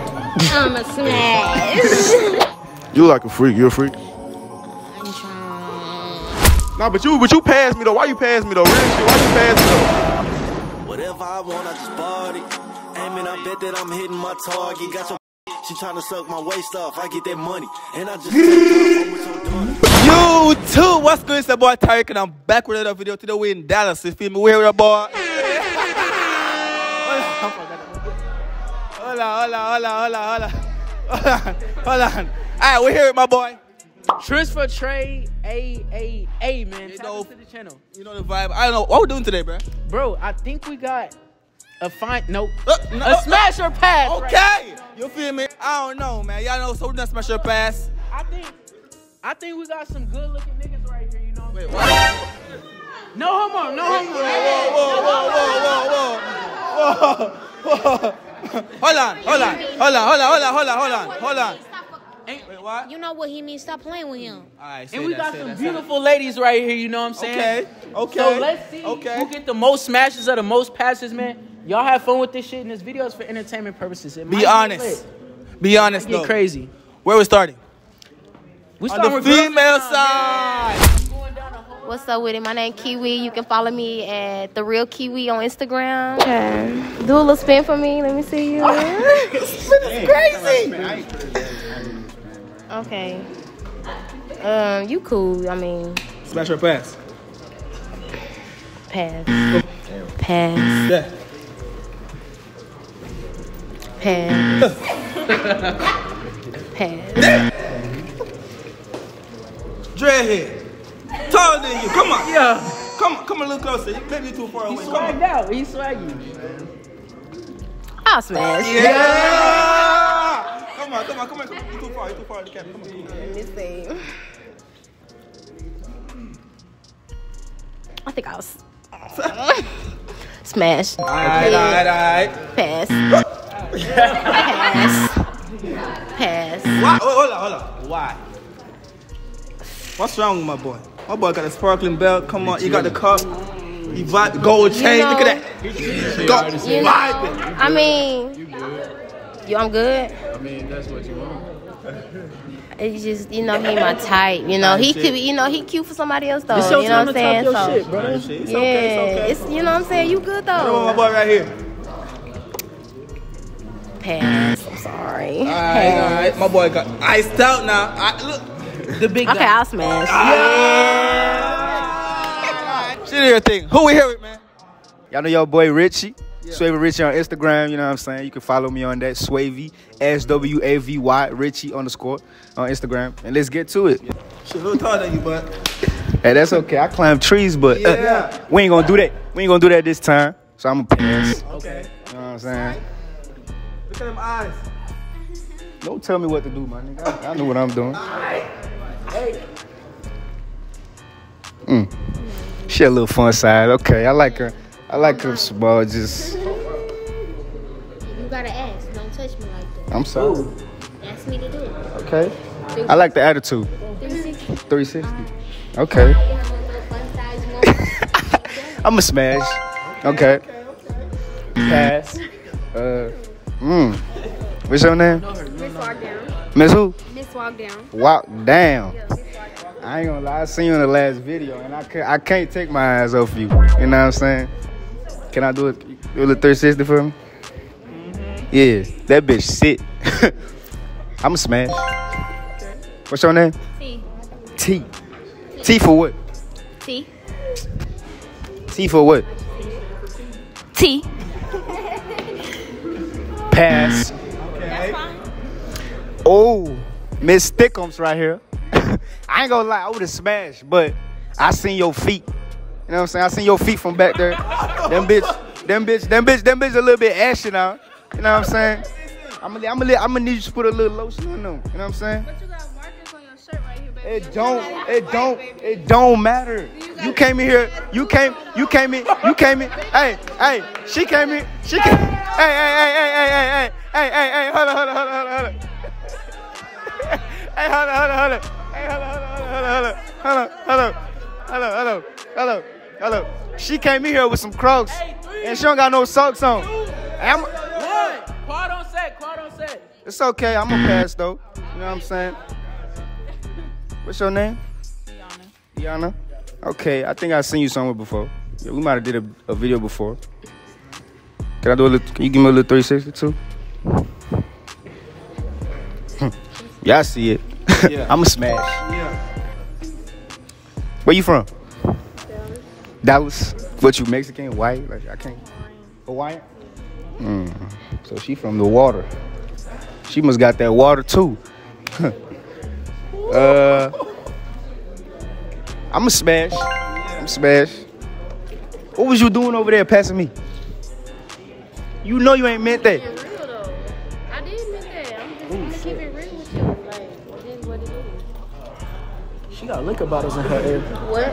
I'm a smash. You like a freak. You a freak. I'm trying. Nah, but you but you passed me though. Why you pass me though? Real shit. Why you pass me though? Whatever I want, I just party. Aiming, I bet that I'm hitting my target. Got your she tryna suck my waist off. I get that money, and I just I'm with your daughter. You too. What's good? It's the boy Tyreke, and I'm back with another video. Today we in Dallas. If you feel me? We're here with the boy. Hold on, hold on, hold on, hold on, hold on, hold on. All right, we're here with my boy. Transfer trade, a a a man. You Tap know- into the channel, You know the vibe. I don't know what we're doing today, bro. bro. I think we got a fine. Nope. Uh, no, a smash or pass. right Okay. You feel me? I don't know, man. Y'all know, so we're gonna smash your pass. I think. I think we got some good looking niggas right here. You know. Wait, what? No homo. No homo. Whoa, whoa, whoa, whoa, whoa, whoa, whoa. On, hold on, hold on, hold on, hold on, hold on, hold on, hold on. Wait, what? You know what he means? Stop playing with him. All right, And we got some beautiful ladies right here. You know what I'm saying? Okay, okay. So let's see Okay. who get the most smashes or the most passes, man. Y'all have fun with this shit, and this video is for entertainment purposes. It might Be honest. Be honest, Get though. crazy. Where we starting? We On start the with female this side. What's up with it? My name Kiwi. You can follow me at the real Kiwi on Instagram. Okay. Do a little spin for me. Let me see you. Crazy. okay. Um, you cool. I mean, Smash your pass. pass. Pass. Yeah. Pass. pass. Dreadhead. Taller than you. Come on. Yeah. Come on. Come a little closer. You maybe too far He away. Come swagged on. out. He swaggy. I'll smash. Yeah. Come on. Come on. Come on. Come on. You too far. You too far. You can't. Come on. Come on. Let me see. I think I was. Smash. All right. All right. All right. Pass. Pass. Pass. Why? Hold hold on. Hold on. Why? What's wrong with my boy? My boy got a sparkling belt. Come on. You got the cup. You vibe. Gold chain. know- Look at that. Go. You know, Vibing. I mean, you, I'm good. I mean, that's what you want. It's just, you know, he my type. You know, he could, be- you know, he cute for somebody else though. You know time what I'm saying? So, shit, bro. It's okay. It's yeah, okay. it's, you know what I'm saying. You good though. Come on, my boy right here. Pass. I'm sorry. All right, all right. My boy got iced out now. I, look. The big Okay, guy. I'll smash. Yeah. Shit, your thing. Who we here with, man? Y'all know your boy Richie. Swavy Richie on Instagram, you know what I'm saying? You can follow me on that. Swavy, S W A V Y, Richie underscore on Instagram. And let's get to it. Shit, a little taller than you, but Hey, that's okay. I climb trees, but uh, Yeah. we ain't gonna do that. We ain't gonna do that this time. So I'm gonna pass. You okay. know what I'm saying? Look at them eyes. Don't tell me what to do, my nigga. I, I know what I'm doing. Mm. She a little fun side. Okay, I like her. I like her small. Just, You gotta ask. Don't touch me like that. I'm sorry. Ask me to do it. Okay. I like the attitude. 360. 360. Okay. Have a little fun size moment. I'm a smash. Okay. Pass. Uh, mm. What's your name? Miss Walk Down. Miss who? Miss Walk Down. Walk down. I ain't gonna lie, I seen you in the last video, and I can't, I can't take my eyes off you. You know what I'm saying? Can I do it? Do a 360 for me? Mm-hmm. Yeah, that bitch sit. I'm a smash. What's your name? T. T. T for what? T. T for what? T. Pass. Oh, Miss Thickums right here. I ain't gonna lie, I would've smashed, but I seen your feet. You know what I'm saying? I seen your feet from back there. Them bitch, them bitch, them bitch, them bitch a little bit ashy now. You know what I'm saying? I'm gonna, I'm gonna, I'm gonna need you to put a little lotion on them. You know what I'm saying? But you got markers on your shirt right here, baby. It don't, it don't, it don't matter. You came in here, you came, you came in, you came in. Hey, hey, she came in, she came. Hey, hey, hey, hey, hey, hey, hey, hey, hey, hey, hold on, hold on, hold on, hold on, hold on. Hey, hold on, hold on, hold on. Hey, hold on, hold on, hold on, hold on, hold on, hold on, hold on, hold on, hold. She came in here with some Crocs, and she don't got no socks on. And I'm, One. Quad on set. Quad on upset. It's okay. I'm gonna pass though. You know what I'm saying? What's your name? Yana. Okay, I think I've seen you somewhere before. Yeah, we might have did a, a video before. Can I do a little? Can you give me a little 360 too? Yeah, see it. Yeah. I'm a smash. Yeah. Where you from? Dallas. Dallas. What you Mexican? White? Like I can't. Hawaiian. Mm. So she from the water. She must got that water too. uh, I'm a smash. I'm a smash. What was you doing over there passing me? You know you ain't meant that. She got liquor bottles in her ear. What?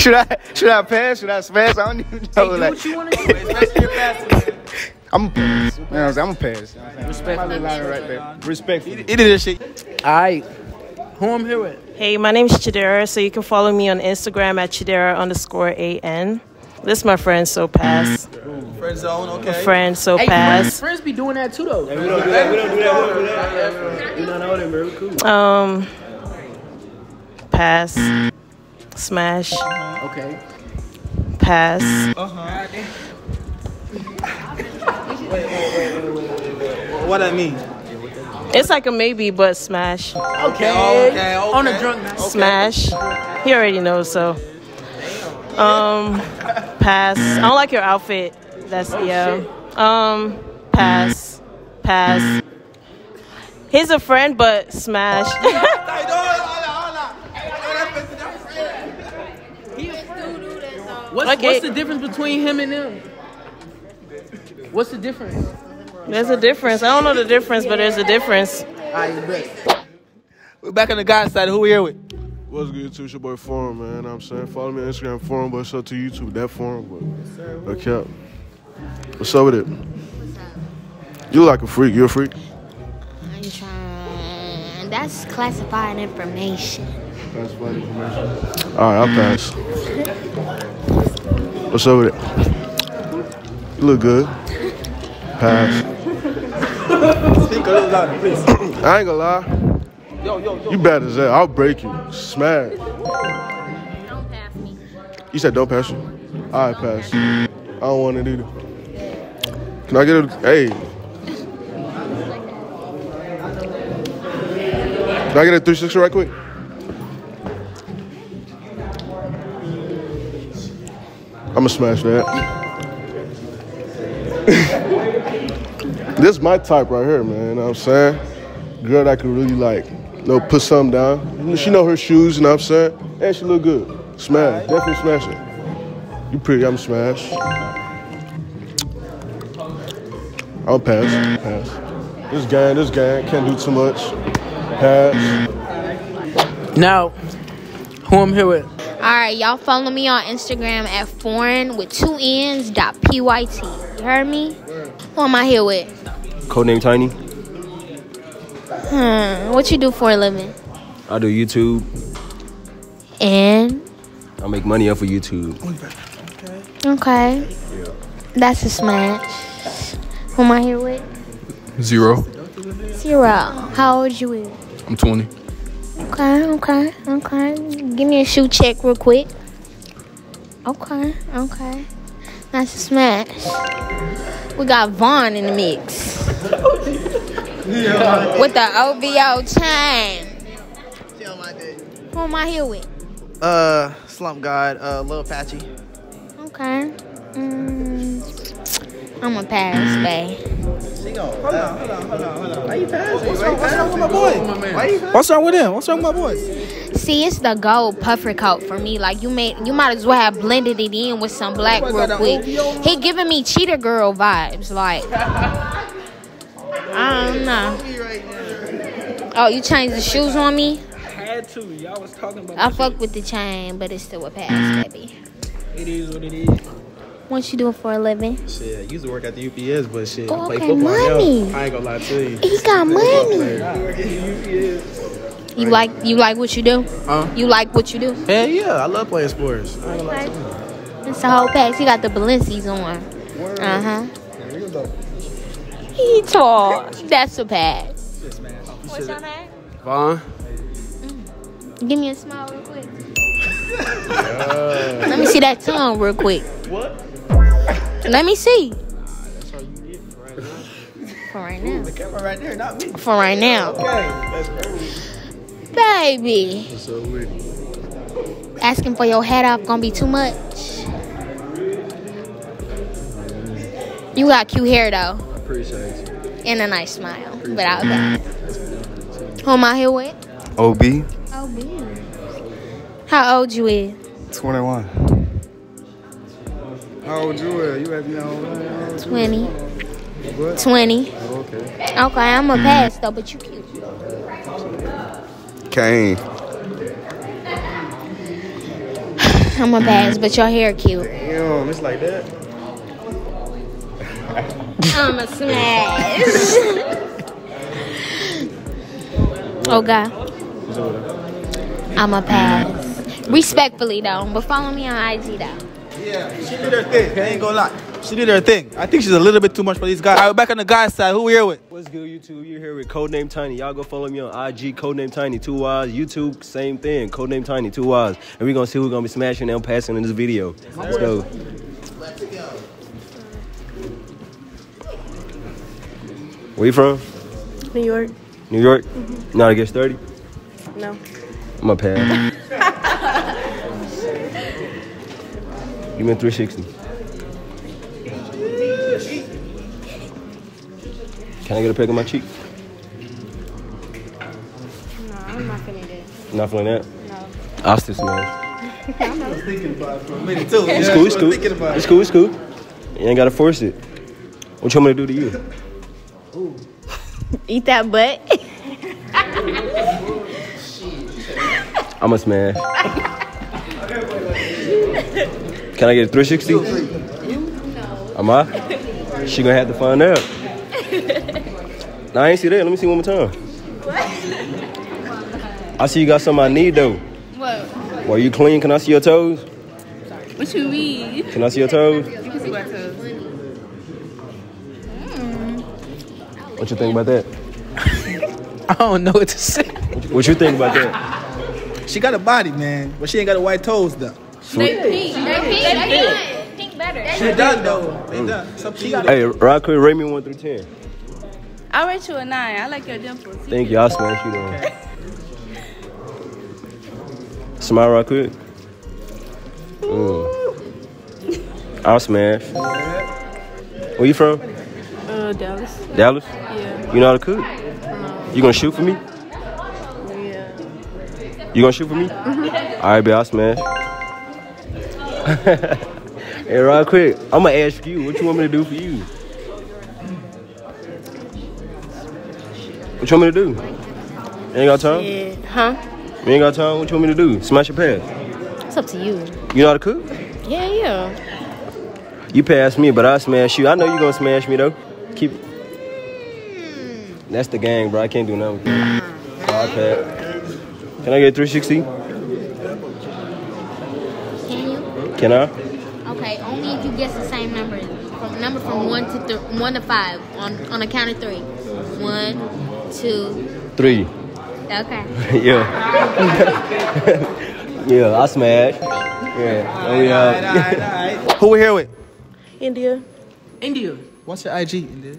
Should I should I pass? Should I smash? I don't even know. Do like, what you want to do. Especially your pastor. I'm a pass. You know what I'm saying? I'm a pass. Respect. My little line right there. Respectful. It is this shit. All right. Who I'm here with? Hey, my name is Chidera, so you can follow me on Instagram at Chidera underscore AN. This is my friend So Pass. Friend zone, okay. Friend So Hey, friends, Pass. friends be doing that too though. Um, Pass. Smash. Okay. Pass. Uh huh. What I mean? It's like a maybe, but smash. Okay. Okay, okay. On a drunk night. Smash. He already knows, so. Um, pass. I don't like your outfit. That's yeah. Um, pass. Pass. He's a friend, but smash. What's, Okay. what's the difference between him and them? What's the difference? There's a difference. I don't know the difference, but there's a difference. I bet. We're back on the guy side. Who we here with? What's good, YouTube? It's your boy Forum, man. I'm saying follow me on Instagram, Forum, but it's up to YouTube, that Forum. But okay. What's up with it? You like a freak. You a freak? I'm trying. That's classified information. Classified information. All right, I'll pass. What's up with it? You look good. Pass. Speak louder, please. I ain't gonna lie. Yo, yo, yo. You bad as that. I'll break you. Smash. Don't pass me. You said don't pass you. Right, pass. I don't want to do it either. Can I get a hey? Can I get a 360 right quick? I'ma smash that. this is my type right here, man. You know what I'm saying? Girl that can really like, you know, put something down. She know her shoes, you know what I'm saying? And she look good. Smash, definitely smash it. You pretty, I'm smash. I'll pass, pass. This gang, this gang, can't do too much. Pass. Now, who I'm here with? All right, y'all follow me on Instagram at foreign with two n's dot pyt. You heard me? Who am I here with? Codename Tiny. Hmm. What you do for a living? I do YouTube. And I make money off of YouTube. okay, that's a smash. Who am I here with? Zero. Zero. How old you is? I'm 20. Okay, okay, okay. Give me a shoe check real quick. Okay, okay. That's a smash. We got Vaughn in the mix. With the OVO chain. Who am I here with? Uh, Slump God, uh, Lil Patchy. Okay. Mm, I'm a pass, mm. babe. Hold on, hold on, hold on, hold on. Why you passing? What's wrong, what's wrong with my boy? Why you What's wrong with him? What's wrong with my boys? See, it's the gold puffer coat for me. Like you made, you might as well have blended it in with some black real quick. He giving me cheetah girl vibes. Like I don't know. Oh, you changed the shoes on me? I had to. Y'all was talking about. I fuck with the chain, but it's still a pass, baby. It is what it is. What you doing for a living? Shit, I used to work at the UPS, but shit, Oh, I play okay, football money. now. I ain't gonna lie to you. He got money. Work at the UPS. You like you like what you do? Huh? You like what you do? Hell yeah, I love playing sports. I ain't gonna lie Okay. to you. It's the whole pack. He got the Balenci's on. Uh huh. He tall. That's a pass. What's your name? Vaughn. Give me a smile real quick. Let me see that tongue real quick. What? Let me see. For right now. The camera right there, not me. For right now. Okay, that's crazy. Baby. What's up with Asking for your head off gonna be too much. You got cute hair though. Appreciate you. And a nice smile. Without that. Who am I here with? OB, man. How old you is? 21. How old you are? You have me on uh, 20. What? 20. Okay. Okay, I'm a mm-hmm. pass though, but you cute. Kane. I'm a pass, but your hair cute. Damn, it's like that. I'm a smash. oh God. I'm a pass. Respectfully though, but follow me on IG though. Yeah, she did her thing. I ain't gonna lie. She did her thing. I think she's a little bit too much for these guys. All right, back on the guys' side. Who we here with? What's good, YouTube? You're here with Codename Tiny. Y'all go follow me on IG, Codename Tiny, two Y's. YouTube, same thing, Codename Tiny, two Y's. And we're gonna see who's gonna be smashing and passing in this video. Let's go. Let's go. Where you from? New York. New York? You know how to get sturdy? No. I'm a pass. Give me a 360. Can I get a peck on my cheek? No, I'm not gonna feeling good. Not feeling that? No. I'll still smash. I was thinking about it for a minute too. It's Yeah, cool, I it's was cool. about It's cool, it's cool. You ain't gotta force it. What you want me to do to you? Eat that butt. I'm a smash. Can I get a 360? Am I? She gonna have to find out. Nah, I ain't see that. Let me see one more time. I see you got something I need though. What? Well, you clean? Can I see your toes? What you mean? Can I see your toes? You can see my toes. Mm. What you think about that? I don't know what to say. What you think about that? She got a body, man, but she ain't got a white toes though. They pink. They pink. They pink. Pink better. She done though. They done. It's up. Hey, right quick, rate me one through ten. I'll rate you a nine. I like your dimples. Thank you. I'll smash you then. Smile right quick. Mm. I'll smash. Where you from? Uh, Dallas. Dallas? Yeah. You know how to cook? You gonna shoot for me? Yeah. You gonna shoot for me? Mhm. All right, be I'll smash. hey, right quick. I'm gonna ask you. What you want me to do for you? What you want me to do? You ain't got time? Yeah. Huh? You ain't got time? What you want me to do? Smash your pass. It's up to you. You know how to cook? Yeah, yeah. You pass me, but I smash you. I know you gonna smash me though. Keep. Hmm. That's the gang, bro. I can't do nothing. that. Can I get 360? Can I? Okay, only if you guess the same number. From number from one to th- one to five on on a count of three. One, two. Three. Okay. yeah. yeah, I smash. Yeah. Oh yeah. Who we here with? India. India. What's your IG, India?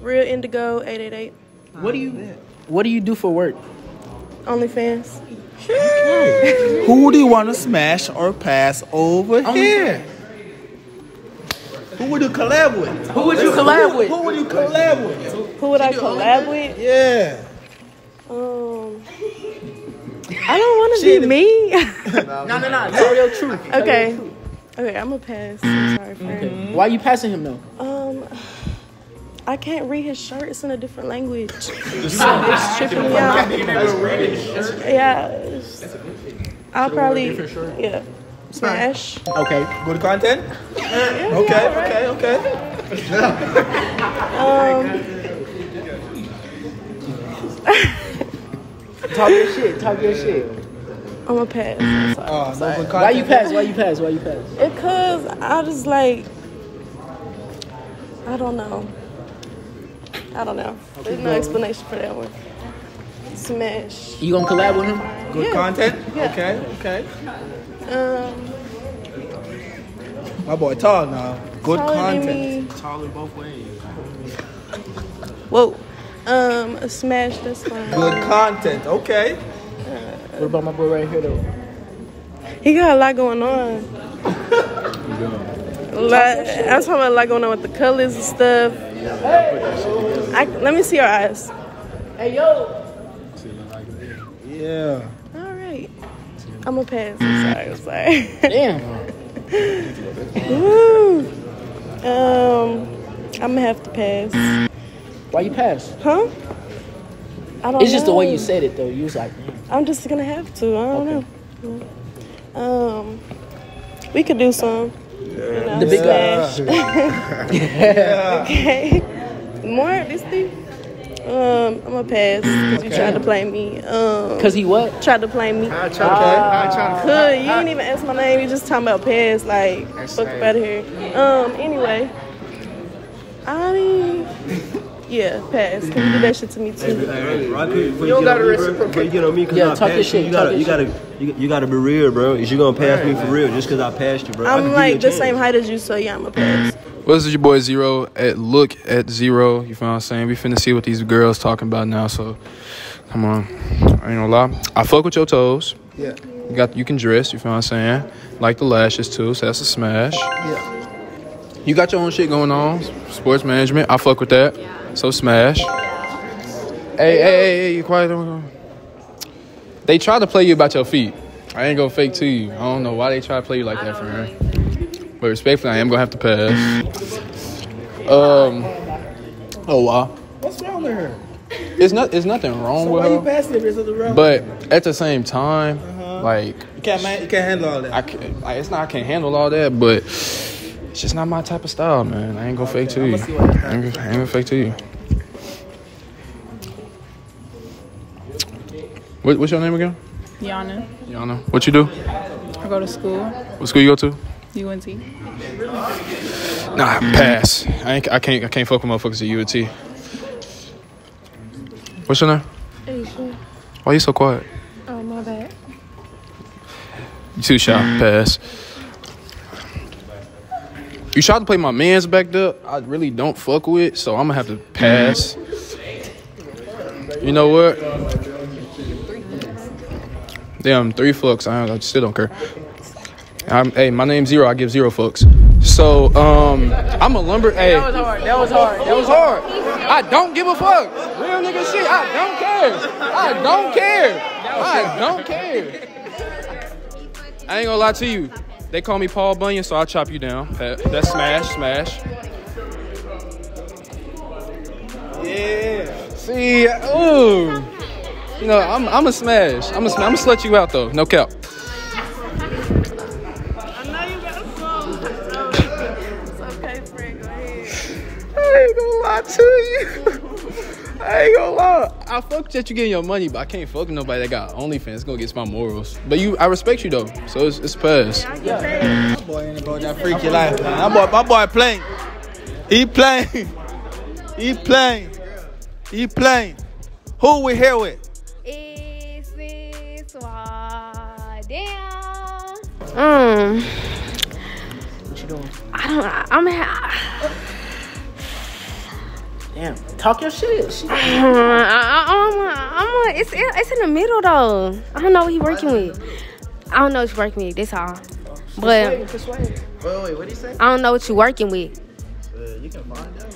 Real Indigo 888. What do you What do you do for work? OnlyFans. Who do you want to smash or pass over here? Who would you collab with? Who would you collab with? Who would you collab with? Who would I collab with? Yeah. Um, I don't want to be me. No, no, no. Tell your truth. Okay. Okay, I'm gonna pass. I'm sorry, friend. Okay. Why you passing him though? Um, I can't read his shirt. It's in a different language. it's tripping me out. Yeah. I'll probably yeah smash. Okay. Good content? Okay, okay, okay. Um, Talk your shit. Talk your shit. I'm gonna pass. I'm sorry. Oh, no Why you pass? Why you pass? Why you pass? It cause I just like I don't know. I don't know. There's no explanation for that one. Smash. You gonna collab with him? Good Yeah. content. Yeah. Okay, okay. Um, My boy tall now. Good taller than content. Tall Taller both ways. Whoa. Um, smash. That's fine. Good content. Okay. What about my boy right here though? He got a lot going on. A lot, I'm talking about a lot going on with the colors and stuff. I, let me see your eyes. Hey yo. Yeah. All right. I'm gonna pass. I'm sorry. I'm sorry. Damn. Woo. Um, I'm gonna have to pass. Why you pass? Huh? I don't It's just the way you said it though. You was like, I'm just gonna have to. I don't know. Um, we could do some. You know, The big smash. Yeah. okay. More this thing. Um, I'm gonna pass because you tried to play me. Um, Cause he what? Tried to play me. I tried to I try to Good. You didn't even ask my name. You just talking about pass. Like, fuck up out of here. Um. Anyway. I mean, yeah, pass. Can you do that shit to me too? You don't gotta reciprocate. You get on me because Yeah, I talk your you. shit, You gotta, you gotta, you, you gotta be real, bro. Is you gonna pass me for real just because I passed you, bro? I can I'm like the chance. same height as you, so yeah, I'm a pass. What's your boy Zero at look at zero? You feel what I'm saying? We finna see what these girls talking about now. So, come on, I ain't gonna lie. I fuck with your toes. Yeah. You got you can dress. You feel what I'm saying? Like the lashes too. So that's a smash. Yeah. You got your own shit going on. Sports management. I fuck with that. Yeah. So smash. Hey, hey, hey, hey, you quiet. They try to play you about your feet. I ain't gonna fake to you. I don't know why they try to play you like that, for friend. But respectfully, I am gonna have to pass. Um. Oh wow. What's wrong with her? It's not. It's nothing wrong So with why you her. passing if there's something wrong? But at the same time, Uh-huh. like you can't man, you can't handle all that. I can, like, it's not I can't handle all that, but it's just not my type of style, man. I ain't gonna fake to you. I ain't, gonna- I ain't gonna fake to you. What, what's your name again? Yana. Yana. What you do? I go to school. What school you go to? UNT. Nah, pass. I ain't, I can't I can't fuck with motherfuckers at UNT. What's your name? Asia. Why you so quiet? Oh, my bad. You too shy. Mm. Pass. You tried to play my man's backed up. I really don't fuck with, so I'm gonna have to pass. You know what? Damn, three fucks. I, I still don't care. I'm, hey, my name's Zero. I give zero fucks. So, um, I'm a lumber. Hey, That was hard. That was hard. that was hard. I don't give a fuck. Real nigga shit. I don't care. I don't care. I don't care. I ain't gonna lie to you. They call me Paul Bunyan, so I'll chop you down. That's smash, smash. Yeah. See, ooh. You know, I'm I'm a smash. I'm a. I'm gonna slut you out though. No cap. I ain't gonna lie to you. I ain't gonna lie. I fuck that you getting your money, but I can't fuck nobody that got OnlyFans. It's gonna get my morals. But you, I respect you though, so it's it's pass. My boy ain't about that freaky life, man. My boy, my boy playing. He playing. He playing. He playing. Who we here with? Is this why? Damn. Um, What you doing? I don't. I- I'm. Ha- Damn. Talk your shit. Shit. I, I, I'm. I'm. It's. It's in the middle though. I don't know what he working with. I don't know what you working with. That's all. But Persuade. Wait, wait, what did he say? I don't know what you working with. you can find out.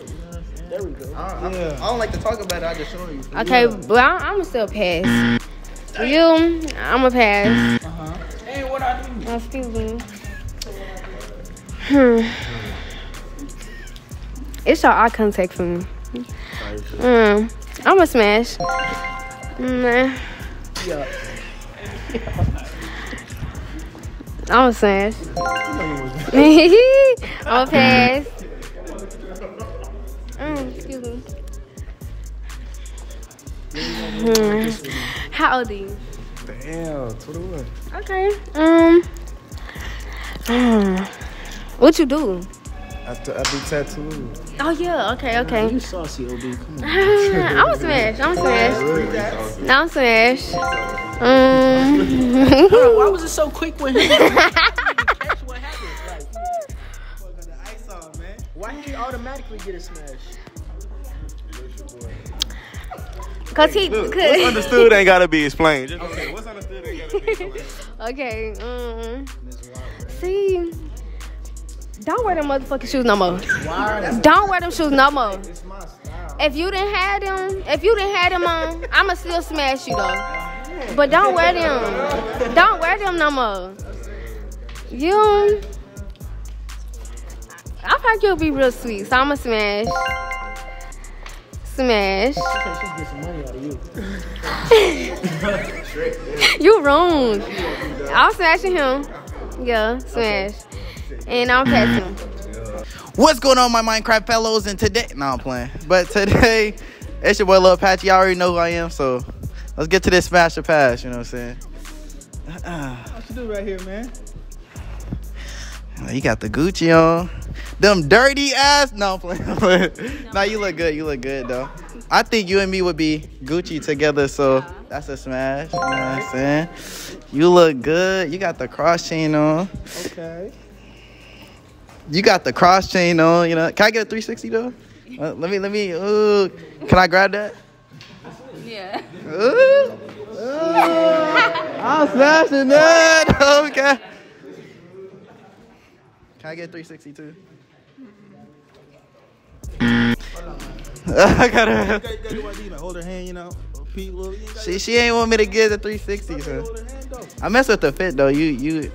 There we go. I, I, I don't like to talk about it. I just show you. Okay, but I, I'm gonna still pass. For you, I'm a pass. Uh huh. Hey, what I do? Oh, excuse me. Hmm. It's your eye contact for me. Mm, I'm a smash. Yeah. I'm a smash. I'm a pass. Mm, excuse me. Hmm. How old are you? Damn, 21. Okay. Um. hmm. What you do? I, t- I do tattoos. Oh yeah, okay, okay. You saucy, OB. Come on. I'm a smash. I'm a smash. No, I'm smash. Um, Hold on, why was it so quick with him? What happened? Why did he automatically get a smash? Cause he Look, could. what's understood ain't gotta be explained. Just- Okay. what's understood ain't gotta be explained. Okay. Um, see, don't wear them motherfucking shoes no more. Don't wear them shoes no more. If you didn't have them, if you didn't have them on, I'ma still smash you though. But don't wear them. Don't wear them no more. You. I think you'll be real sweet, so I'ma smash. Smash. You wrong. I'm smashing him. Yeah, smash. And I'm passing him. What's going on, my Minecraft fellows? And today, no, I'm playing. But today, it's your boy Lil Patchy. Y'all already know who I am, so let's get to this smash or pass. You know what I'm saying? What you do right here, man? You got the Gucci on. Them dirty ass. No, I'm playing. no, you look good. You look good though. I think you and me would be Gucci together, so that's a smash. You know what I'm saying? You look good. You got the cross chain on. Okay. You got the cross chain on. You know. Can I get a 360 though? Uh, let me. Let me. Ooh. Can I grab that? Yeah. Ooh. Ooh. I'm smashing that. Okay. Can I get 360 too? I gotta. Hold her hand, you know. Pete, little, you ain't got- She she ain't want me to get the 360. So. I mess with the fit though. You you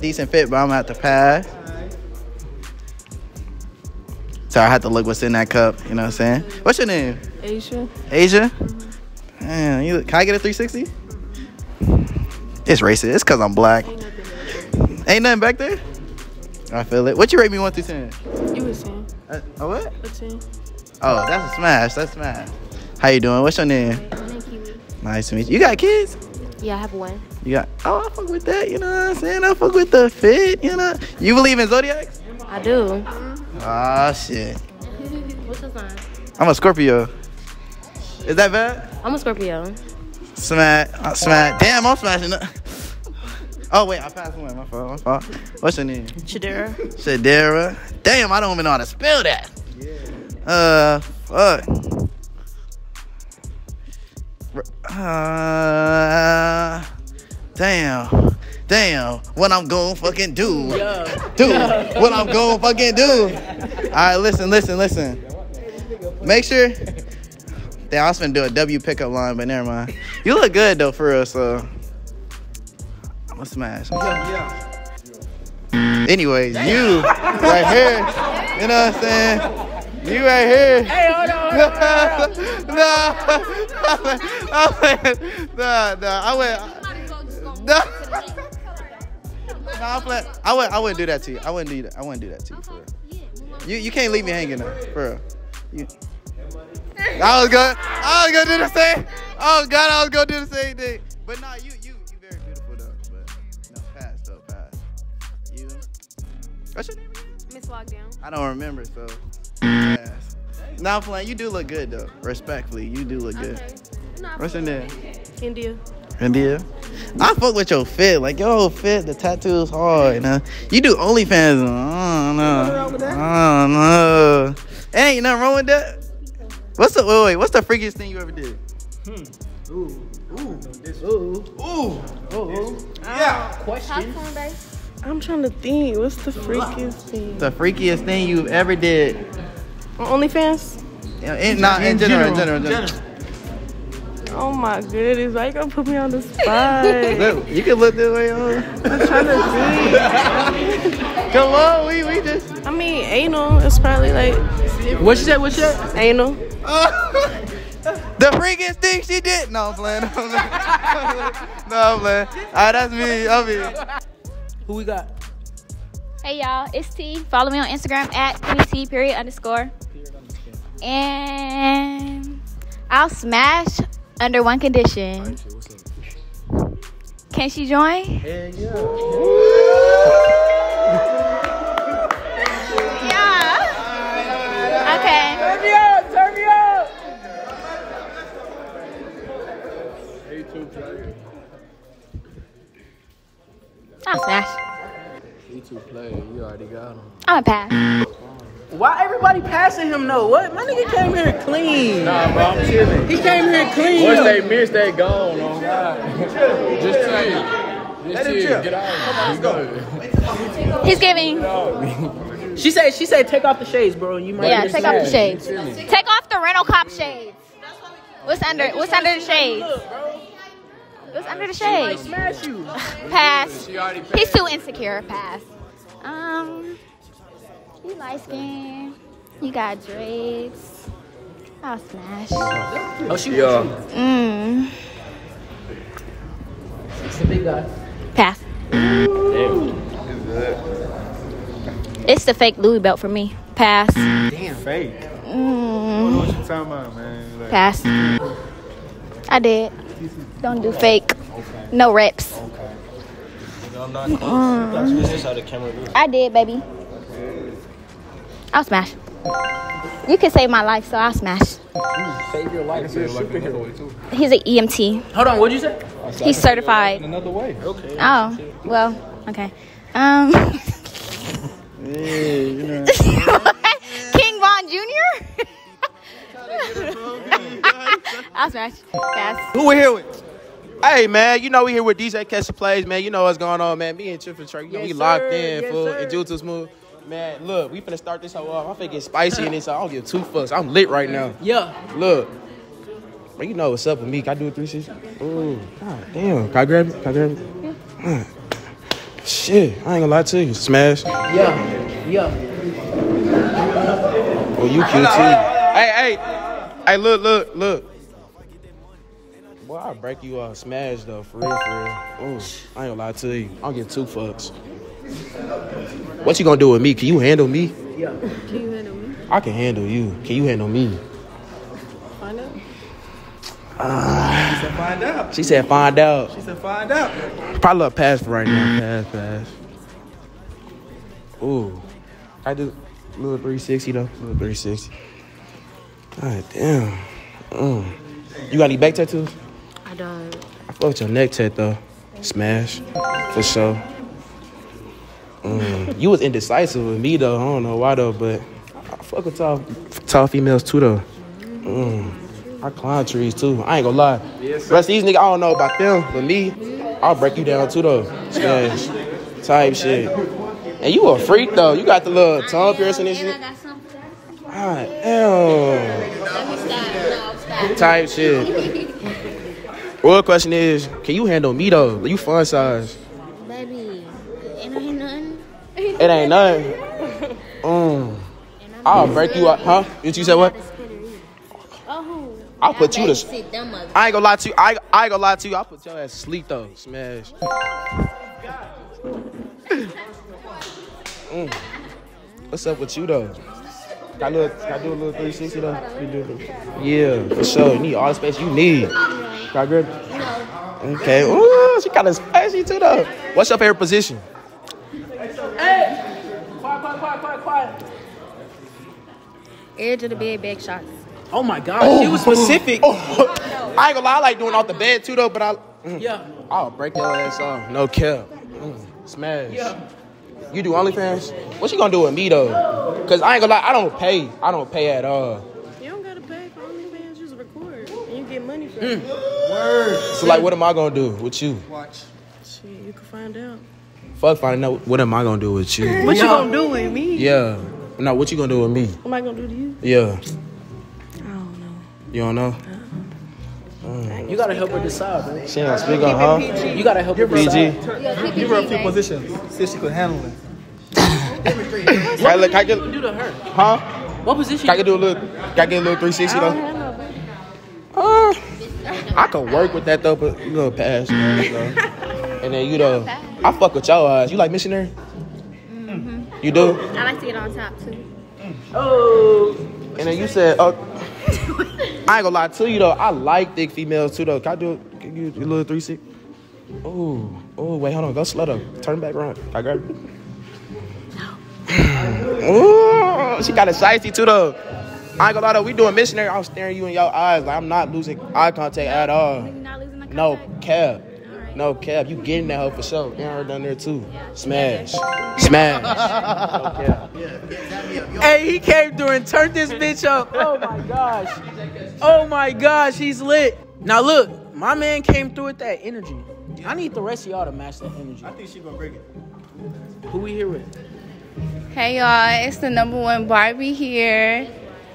decent fit, but I'm gonna have to pass. So I had to look what's in that cup. You know what I'm saying? What's your name? Asia. Asia. Man, you, can I get a 360? It's racist. It's cause I'm black. Ain't nothing back there. I feel it. What you rate me one through ten? You was saying. Uh, a what? A 10. Oh, that's a smash. That's smash. How you doing? What's your name? Nice to meet you. You got kids? Yeah, I have one. You got? Oh, I fuck with that. You know what I'm saying? I fuck with the fit. You know. You believe in zodiacs? I do. Ah shit. What's your sign? I'm a Scorpio. Is that bad? I'm a Scorpio. Smash. Uh, smash. Damn, I'm smashing up. Oh wait, I passed one. My fault. My fault. What's your name? Chidera. Shadera. Damn, I don't even know how to spell that. Yeah. Uh, fuck. Uh, damn. Damn. What I'm gonna fucking do. Do. What I'm gonna fucking do. Alright, listen, listen, listen. Make sure. Damn, I was gonna do a W pickup line, but never mind. You look good though, for real, so. I'm gonna smash. Anyways, you right here. You know what I'm saying? You right here. Hey, hold on, no, no, no, I went. I, No, no, I'm playing. I would, I wouldn't do that to you. I wouldn't do that. I wouldn't do that to you. For real. Uh-huh. You, you can't leave me hanging though. For real. You, I was gonna, I was gonna do the same. Oh God, I was gonna do the same thing. But nah, you, you, you very beautiful though. But no, pass though, pass. You. What's your name again? Miss Lockdown. I don't remember, so. Pass. Nah, I'm playing. You do look good though. Respectfully, you do look good. What's your name? India. India. I fuck with your fit. Like your whole fit, the tattoos hard. You know. You do OnlyFans. I don't know. I don't know. Ain't nothing wrong with that. What's the wait, wait, What's the freakiest thing you ever did? Ooh, ooh, ooh, ooh, ooh. Yeah. Question. I'm trying to think. What's the freakiest thing? The freakiest thing you ever did? On OnlyFans? In, in, nah, in, general, in general, in general. Oh my goodness. Why you gonna put me on the spot? Look, you can look this way on. I'm trying to see. Come on, we we just. I mean, anal is probably like. What you said? What you said? Anal. The freakiest thing she did. No, I'm playing. No, I'm playing. no, I'm playing. Alright, that's me. I'm me. Who we got? Hey y'all, it's T. Follow me on Instagram at QT period underscore. And I'll smash under one condition. Can she join? Hey, yeah. yeah. Okay. Turn me up, turn me up. I smash. Too player, you already got him. I'm a pass. Why everybody passing him though? What? My nigga came here clean. Nah, bro, I'm chilling. He came here clean. Once they miss, they gone. On God. Just chill. Just chill. Get out. Let's go. He's giving. She said. She said, take off the shades, bro. You might. Yeah, take off the shades. Take off the rental cop shades. What's under? What's under the shades? What's under the shades? Smash you. Pass. He's too insecure. Pass. Um, you light skin. You got dreads. I'll smash. Oh, she. Yeah. Mmm. It's the big guy. Pass. It's the fake Louis belt for me. Pass. Damn. Fake. Mm. What you talking about, man? Like- Pass. I did. Don't do fake. No reps. I'm not. Mm. This is how the camera looks. I did, baby. I'll smash. You can save my life, so I'll smash. Save your life. You're a superhero. He's an EMT. Hold on. What'd you say? He's certified. Another way. Okay. Oh, well, okay. Um, Yeah, you know. King Von Jr. I'll smash. Pass. Who we here with? Hey man, you know we here with DJ Catch the Plays, man. You know what's going on, man. Me and Chip and Trey, you know, Yes, we locked sir. in, Yes, fool, sir. and Jewel too smooth. Man, look, we finna start this whole off. I'm finna get spicy in this, so I don't give two fucks. I'm lit right now. Yeah. Look. But you know what's up with me. Can I do a 360? Ooh, god damn. Can I grab it? Can I grab it? Mm. Shit, I ain't gonna lie to you. Smash. Yeah. Yeah. Oh, you cute too. Hey, hey, hey, look, look, look. Boy, I'll break you off. Smash though, for real, for real. Ooh, I ain't gonna lie to you. I don't give two fucks. What you gonna do with me? Can you handle me? Yeah. Can you handle me? I can handle you. Can you handle me? Find out. Ah. She said find out. She said find out. She said find out. Probably a pass for right now. Pass, pass. Ooh. I do a little 360 though. A little 360. God damn. Mm. You got any back tattoos? I don't. I fuck with your neck tat though. Smash. For sure. Mm. You was indecisive with me though. I don't know why though, but I fuck with tall, tall females too though. Mm. I climb trees too. I ain't gonna lie. Rest of these niggas, I don't know about them, but me, I'll break you down too though. Smash. Type shit. And you a freak though. You got the little tongue piercing and shit. God damn. Type shit. Real question is, can you handle me though? You fun size. Baby, it ain't nothing. It ain't nothing. Mm. I'll break you up, huh? You said what? Oh, I'll put you to. up. I ain't gonna lie to you. I, I ain't gonna lie to you. I'll put your ass to sleep though. Smash. Mm. What's up with you though? Got a little, can I do a little 360 though? You do. Yeah, for sure. You need all the space you need. Got good? Okay. Ooh, she kind of spicy too though. What's your favorite position? Hey. Quiet, quiet, quiet, quiet, quiet. Edge of the bed, back shots. Oh my God, she was specific. I ain't gonna lie, I like doing off the bed too though, but I. mm, Yeah. I'll break your ass off. No cap. Mm, smash. Yeah. You do OnlyFans? What you gonna do with me though? Cause I ain't gonna lie, I don't pay. I don't pay at all. You don't gotta pay for OnlyFans. Just record, and you get money for Mm. it. Word. So like, what am I gonna do with you? Watch. Shit, you can find out. Fuck finding out. What am I gonna do with you? What you gonna do with me? Yeah. No, what you gonna do with me? What am I gonna do to you? Yeah. I don't know. You don't know? You gotta help her decide, bro. She ain't gonna speak on her. You gotta help her Give her, decide. give her a few positions. See if she could handle it. Can I, look, can I get, What you do to her? huh? What position? Can I get do a little? Can I get a little 360 though? Uh, I could work with that though, but you gonna pass. you know. And then you know, I fuck with your eyes. You like missionary? You do? I like to get on top too. Oh. And then you said, oh, I ain't gonna lie to you though. I like thick females too though. Can I do can you do a little 360? Oh, oh, wait, hold on. Go slow though. Turn back around. Can I grab it? Ooh, she got a shiesty too though. I ain't gonna lie though. We doing missionary. I'm staring you in your eyes. Like I'm not losing eye contact at all. Not losing the No, Cab. No, Cab. You getting that hoe for sure. And her down there too. Smash. Smash. No cap. Hey, he came through and turned this bitch up. Oh my gosh. Oh my gosh, he's lit. Now look, my man came through with that energy. I need the rest of y'all to match that energy. I think she gonna break it. Who we here with? Hey y'all, it's the number one Barbie here.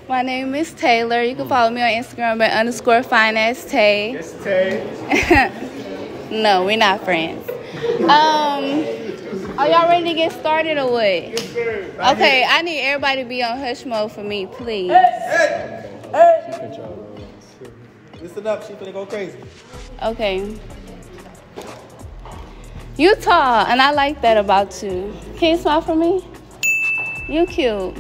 My name is Taylor. You can follow me on Instagram at underscore finance Tay. Yes, Tay. no, we're not friends. Um, are y'all ready to get started or what? Okay, I need everybody to be on hush mode for me, please. Listen up, she finna go crazy. Okay. You tall, and I like that about you. Can you smile for me? You cute.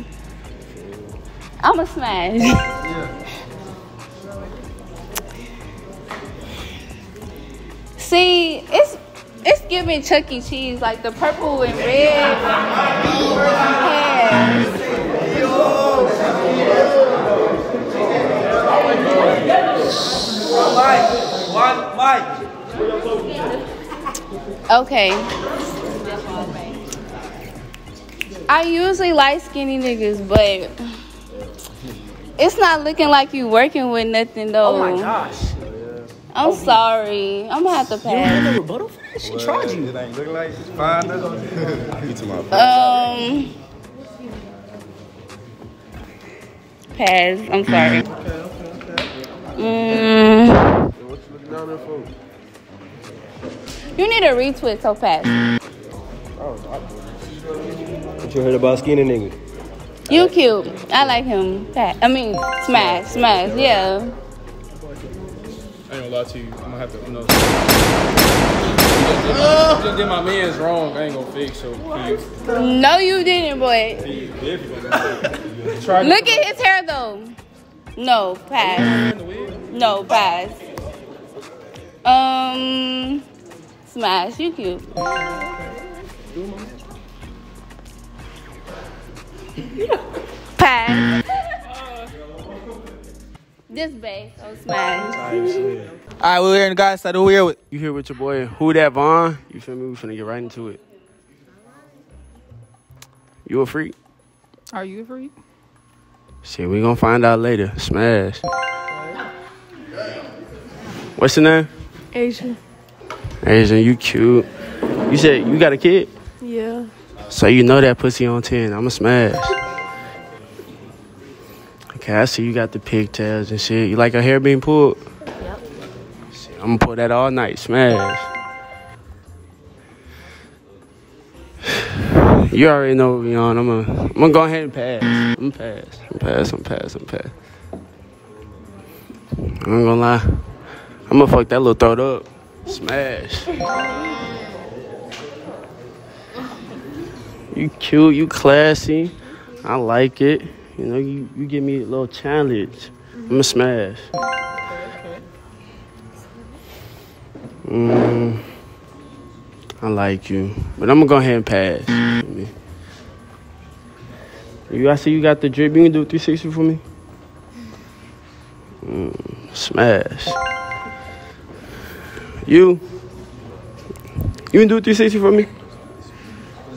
I'm a smash. See, it's it's giving Chuck E. Cheese, like the purple and red. Okay. I usually like skinny niggas, but it's not looking like you working with nothing though. Oh my gosh. I'm sorry. I'm gonna have to You don't have pass. rebuttal for that? She tried you. It ain't look like it's fine. You to my Um, pass. I'm sorry. Mm, What you looking down there for? you need a retweet, so pass. What you heard about skinny niggas? You cute. I like him. Pass. I mean, smash, smash. Yeah. I ain't gonna lie to you. I'm gonna have to, you know. Just did my, you just did my man's wrong. I ain't gonna fix, so please. No, you didn't, boy. Look at his hair though. No, pass. No, pass. Um, smash. You cute. Pass. This base. Oh, smash. All right, we're here in the guys side. Who we here with? You here with your boy, who that Vaughn? You feel me? We finna get right into it. You a freak? Are you a freak? Shit, we gonna find out later. Smash. What's your name? Asian. Asian, you cute. You said you got a kid? Yeah. So you know that pussy on 10. I'm a smash. Okay, I see you got the pigtails and shit. You like your hair being pulled? Yep. I'm gonna pull that all night. Smash. You already know what we on. I'm gonna, I'm gonna go ahead and pass. I'm pass. I'm pass. I'm pass. I'm pass. I ain't gonna lie. I'm gonna fuck that little throat up. Smash. You cute, you classy. I like it. You know, you, you give me a little challenge. I'm a smash. Mm, I like you. But I'm gonna go ahead and pass. You I see you got the drip. You can do a 360 for me? Mm, smash. You? You can do a 360 for me?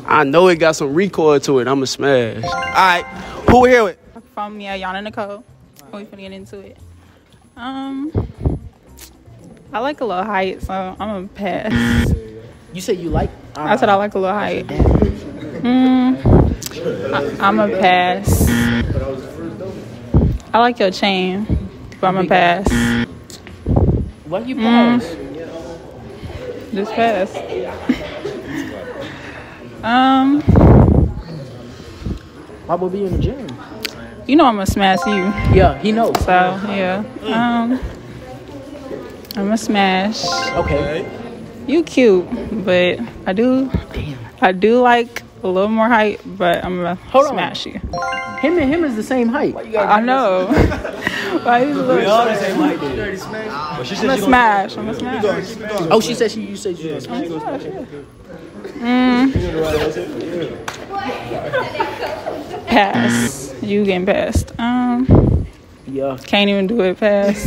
I know it got some recoil to it. I'm a smash. All right, who we here with? From me, Yana Nicole. We finna get into it. Um, I like a little height, so I'm gonna pass. You said you like. I said I like a little height. Mm, I, I'm a pass. I like your chain, but I'm a pass. Why you Mm. pause? Just pass. Um, Why would be in the gym? you know I'm gonna smash you. Yeah, he knows. So yeah. Um, I'm a smash. Okay. You cute, but I do, Damn. I do like a little more height, but I'm gonna Hold on. smash you. Him and him is the same height. I know. Why you look? We all the same height then. But she I'm a she gonna- smash. I'm a smash. Oh, she said she. You said she. Was Mm. Pass. You getting passed. Um. Yeah. Can't even do it. Pass.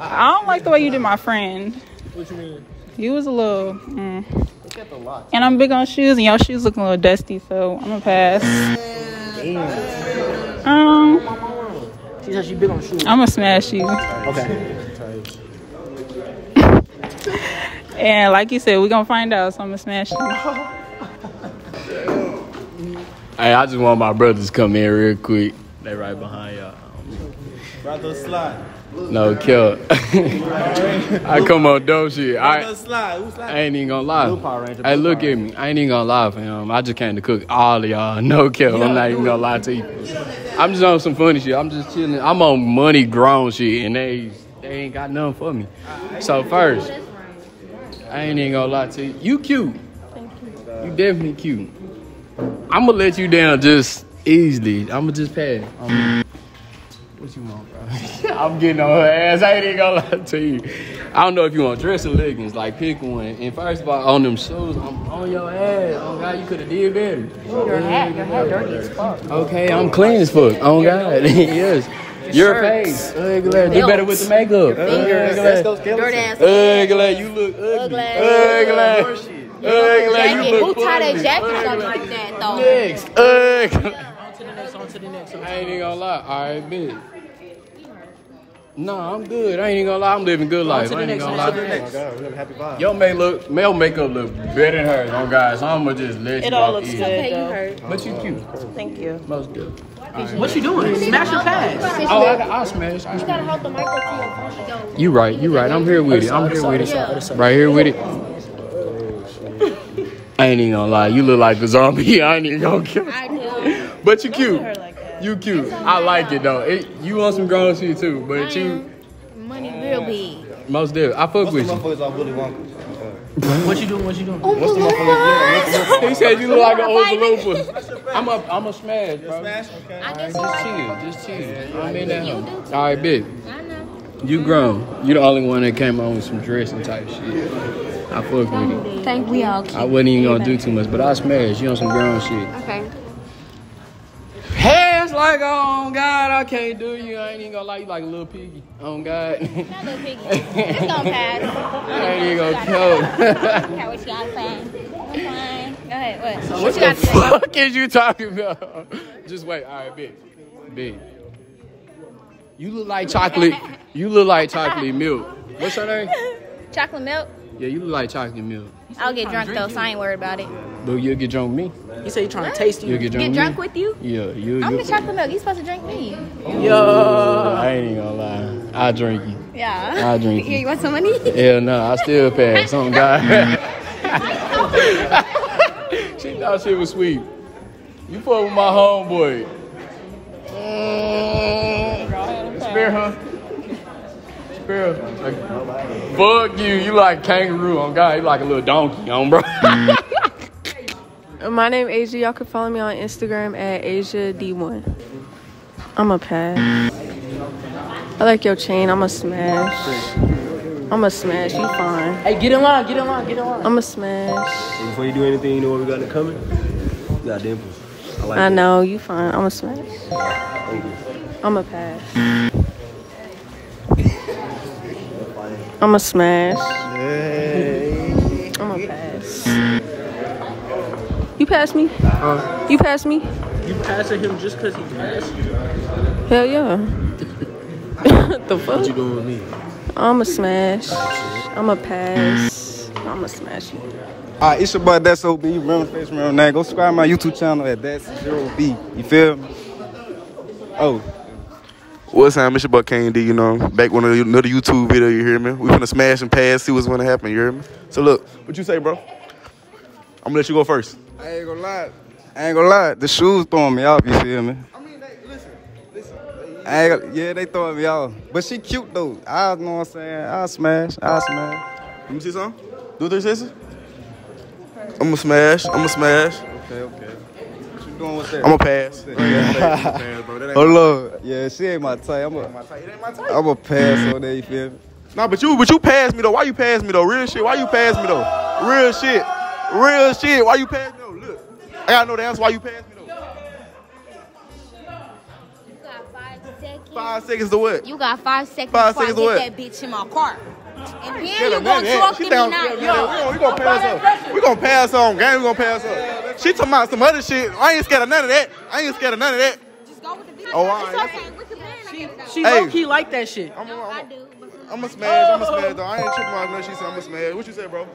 I don't like the way you did my friend. What you mean? You was a little. Mm. And I'm big on shoes, and your shoes looking a little dusty, so I'm gonna pass. Damn. Um, She said she big on shoes. I'm gonna smash you. Okay. And like you said, we gonna find out, so I'm gonna smash you. Hey, I just want my brothers to come in real quick. They right behind y'all. Brother slide. No, kill. I come on dope shit. Brother I, slide. Who's I ain't even gonna lie. Blue Hey, look at me. I ain't even gonna lie for him. I just came to cook all of y'all. No kill. I'm not even gonna lie to you. I'm just on some funny shit. I'm just chilling. I'm on money grown shit, and they they ain't got nothing for me. So first, I ain't even gonna lie to you. You cute. You definitely cute. I'm gonna let you down just easily. I'm gonna just pass. Um, what you want, bro? I'm getting on her ass. I ain't even gonna lie to you. I don't know if you want dress or leggings. Like pick one. And first of all, on them shoes, I'm on your ass. Oh God, you could have did better. Your hat, your hat dirty as fuck. Okay, I'm clean as fuck. Oh God, yes. Your Shirts. face, ugly. Do better with the makeup. Fingers. Ugly. Dirt ass. Ugly. You look ugly. Ugly. Ugly. Jacket. You Who tied tie that ugly. jacket up like that though? Next. Ugly. On to the next, on to the next. I ain't even gonna lie. All right, bitch. No, I'm good. I ain't even gonna lie. I'm living good life. to the I ain't next, gonna on to lie. the next. Happy vibe. Your make look, male makeup look better than hers. Oh guys, so I'm gonna just let It you all looks easy. good, Okay, you though. heard. But you cute. Thank you. Most good. What you doing? Smash your pass. Oh, I, I smash. I You smash. gotta hold the mic up to your phone. You right. You right. I'm here with it. I'm here with it. Right here with it. I ain't even gonna lie. You look like a zombie. I ain't even gonna kill. I do. But you cute. You cute. I like it though. It, you want some grown shit too, but I you Money real big. most definitely. I fuck What's the with you. motherfuckers Willy Wonka? What you doing? What you doing? Oh What's the motherfuckers? He said you look like an Oompa Loompa. I'm a, I'm a smash, bro. Smash? Okay. I guess Just chill, just chill. I'm in that You hoe. do too. All right, bitch. I know. You grown. You the only one that came on with some dressing type shit. I fuck with it. Thank we all I wasn't even gonna do too much, but I smash. You on some grown shit. Okay. Hands like, oh, oh God, I can't do you. I ain't even gonna lie, you like a little piggy. Oh, oh God. Not little piggy. It's gonna pass. I ain't even gonna kill. Okay, what you got to say? I'm fine. Go ahead. What? What what you the got to say? fuck is you talking about? Just wait. All right, big, big. You look like chocolate. You look like chocolate milk. What's your name? Chocolate milk. Yeah, you look like chocolate milk. I'll get drunk though, so I ain't worried about it. But you'll get drunk with me. You say you're trying to taste You'll get drunk Get with drunk with you? Yeah, you. I'm you the chocolate milk. You supposed to drink me. Yo. I ain't even gonna lie. I drink you. Yeah. I'll drink Here, you. you want some money? Hell no, I still pay some guy. she thought she was sweet. You fuck with my homeboy. Mm, Spare her. Spare her. Like, fuck you. You like kangaroo. On God, you like a little donkey. On bro. My name is Asia. Y'all can follow me on Instagram at Asia D1. I'm a pass. I like your chain. I'm a smash. I'm a smash. You fine. Hey, get in line. Get in line. Get in line. I'm a smash. Before you do anything, you know what we got in coming? You got dimples. I like I know you fine. I'm a smash. Thank you. I'm a pass. I'm a smash. I'm a pass. You pass me? You pass me? You passing him just because he passed you? Hell yeah. the fuck? What you doing with me? I'm a smash. I'm a pass. I'm a smash you. Alright, it's your boy That's OB. Remember face, remember name. Go subscribe to my YouTube channel at That's Zero B. You feel me? Oh. What's up? It's your boy Kane D, you know. Back with another another YouTube video, you hear me? We finna smash and pass, see what's gonna happen, you hear me? So look, what you say, bro? I'm gonna let you go first. I ain't gonna lie. I ain't gonna lie. The shoes throwing me off, you feel me? I ain't gonna, yeah, they throwing me off. But she cute though. I know what I'm saying. I'll smash. I'll smash. Let me see something. Do 360. I'm gonna smash. I'm gonna smash. Okay, okay. What you doing with that? I'm gonna pass. Oh Lord, yeah, she ain't my type. I'm a, I'm a pass on there. You feel me? Nah, but you, but you passed me though. Why you pass me though? Real shit. Why you pass me though? Real shit. Real shit. Why you pass me though? Look, I gotta know the answer. Why you pass me though? You got five seconds. Five seconds to what? You got five seconds Five before seconds I to get what? that bitch in my car. And then Get you her, gonna talk she to me now. yeah, yeah, we gonna- gonna pass up. We gonna pass on game. We gonna pass up. She talking about some other shit. I ain't scared of none of that. I ain't scared of none of that. Oh, all right. She Hey. low key like that shit. I'm a smash. I'm a oh. smash though. I ain't tripping on nothing. She said I'm a smash. What you said, bro?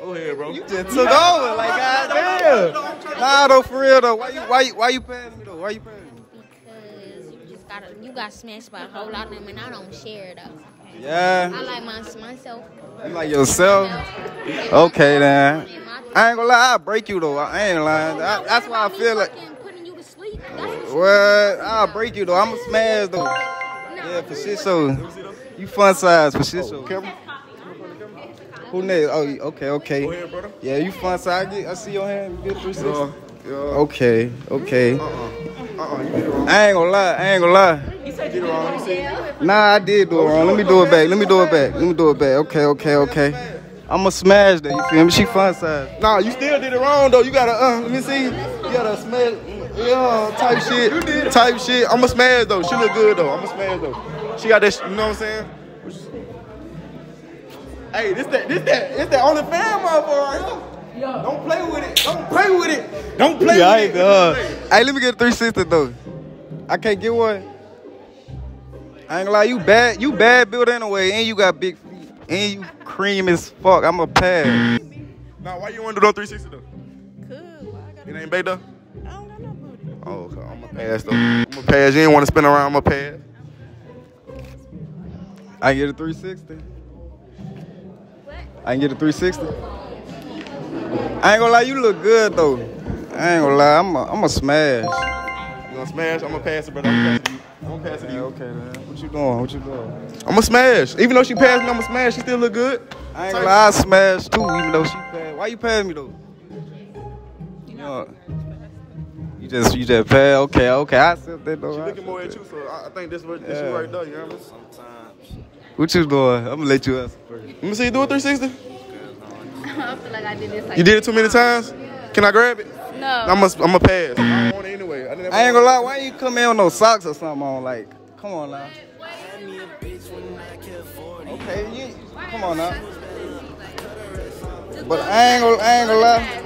Go ahead, bro. You just took over, like, goddamn. Nah, though, for real though. Why you, why you, why you paying me though? Why you paying me? Because you just gotta, you got smashed by a whole lot of them, and I don't share though. Yeah. I like my, myself. You like yourself? Okay then. I ain't gonna lie, I'll break you though. I ain't lying. I, that's why I feel like. What? I'll break you though. I'm a smash though. Yeah, for shit show. You fun size for shit show. Who next? Oh, okay, okay. Yeah, you fun size. I, get, I see your hand. You get 360. Okay, okay. I ain't gonna lie. I ain't gonna lie. Nah, I did do it wrong. Let me do it back. Let me do it back. Let me do it back. Okay, okay, okay. I'ma smash that. You feel me? She fun size. Nah, you still did it wrong though. You gotta uh, let me see. You gotta smash. Yeah, type shit. You did type shit. I'ma smash though. She look good though. I'ma smash though. She got that. You know what I'm saying? Hey, this that, this that, this that only fan motherfucker right here. Don't play with it. Don't play with it. Don't play Yeah, I with ain't it. uh, Hey, let me get a 360 though. I can't get one. I ain't gonna lie, you bad, you bad built anyway, and you got big feet, and you cream as fuck. I'm a pass. Nah, why you want to do no 360 though? It ain't bait though. I don't know buddy. Oh, okay. I'm a pass though. I'm a pass. You ain't want to spin around. I'm a pass. I can get a 360. I can get a 360. I ain't gonna lie, you look good though. I ain't gonna lie, I'm a, I'm a smash. You gonna smash? I'm gonna pass it, brother. I'm gonna pass it to you. I'm gonna pass it to you. Okay, man. What you doing? What you doing? I'm a smash. Even though she passed me, I'm a smash. She still look good. I ain't gonna lie, I smash too, even though she passed. Why you pass me though? You know, you just you just pass. Okay, okay, I accept that though. She looking more at you, so I I think this was this Yeah. you right there. You know what I mean? Sometimes. What you doing? I'm gonna let you answer first. Let me see you do a 360. Uh-huh, I feel like I did this. Like You did it too many times. Can I grab it? No. I'm a, I'm a pass. I want it anyway. I, didn't I ain't gonna lie, why you come in with no socks or something on? Like, come on now. Okay, you come on now. But I ain't gonna, I ain't gonna lie.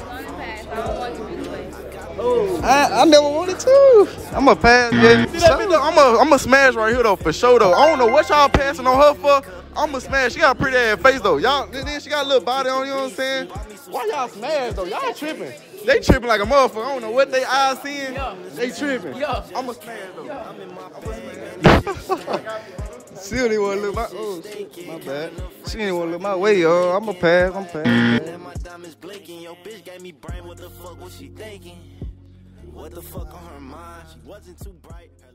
I, I never wanted to. I'm a pass. Yeah, See that bitch, though? I'm a I'm a smash right here though for sure though. I don't know what y'all passing on her for. I'm a smash. She got a pretty ass face though. Y'all then then she got a little body on. You know what I'm saying? Why y'all smash though? Y'all tripping. They tripping like a motherfucker. I don't know what they eyes seeing. They tripping. I'm a smash though. She don't even wanna look my. Oh, shit, my bad. She didn't wanna look my way, yo. I'm a pass. I'm pass. My diamonds blinking. Your bitch gave me brain. What the fuck was she thinking? What the fuck on her mind? She wasn't too bright. Her